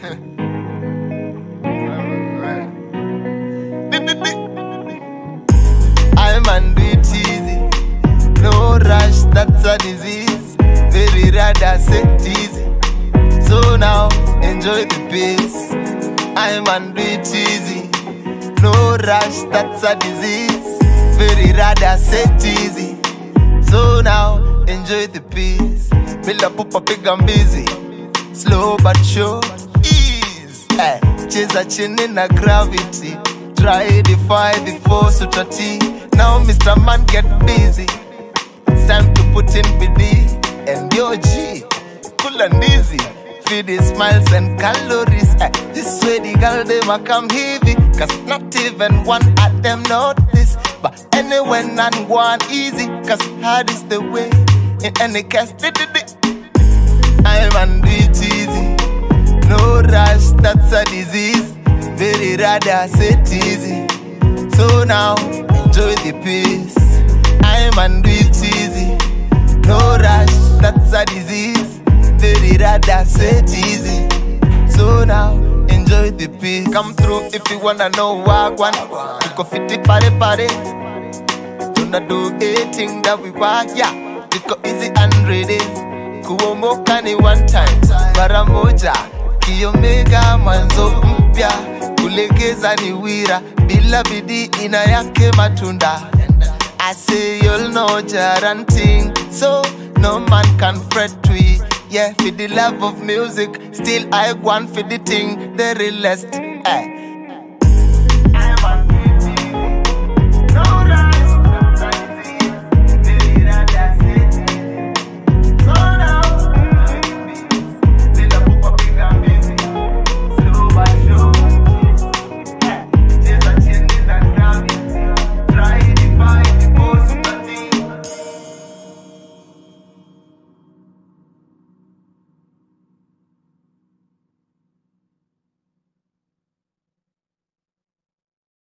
I man do it easy. No rush, that's a disease. Very rather set easy. So now enjoy the peace. I man do it easy. No rush, that's a disease. Very rather set easy. So now enjoy the peace. Build up, up, big and busy. Slow but sure. Eh, cheza chini na gravity. Try defy the force utati. Now Mr. Man get busy. It's time to put in BD and your G. And easy. Feed the smiles and calories. Eh, this way the girl them a come heavy. Cause not even one at them notice. But anyway, none go on easy. Cause hard is the way. In any case. I'm and do Very it easy. So now, enjoy the peace. I'm and do easy. No rush, that's a disease. Very rad, that's it easy. So now, enjoy the peace. Come through if you wanna know one. Tuko fiti pare pare. Tuna do anything that we want, yeah. Tuko easy and ready. Kuomoka ni one time, mara moja. Kiomega mwanzo mpya. Kulegeza ni wira, bila bidii ina yake matunda. I say you'll know guaranteeing, so no man can fret we. Yeah, for the love of music, still I want for the thing, the realest. Eh,